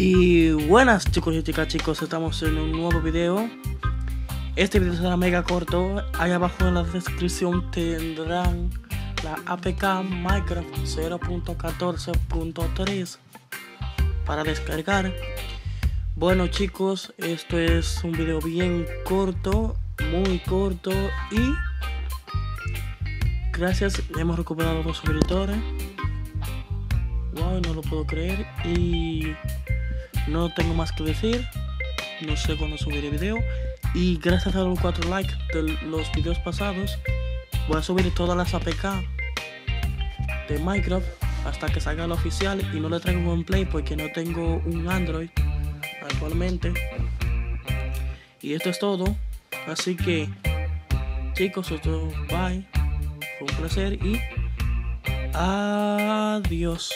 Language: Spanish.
Y buenas chicos y chicas chicos, estamos en un nuevo video. Este video será mega corto. Ahí abajo en la descripción tendrán la APK Minecraft 0.14.3 Para descargar. Bueno chicos, esto es un video bien corto, muy corto y Gracias, hemos recuperado los suscriptores. Wow, no lo puedo creer. Y no tengo más que decir. No sé cuándo subiré video. Y gracias a los 4 likes de los videos pasados, voy a subir todas las APK de Minecraft hasta que salga el oficial. Y no le traigo un play porque no tengo un Android actualmente. Y esto es todo. Así que, chicos, esto bye. Fue un placer y adiós.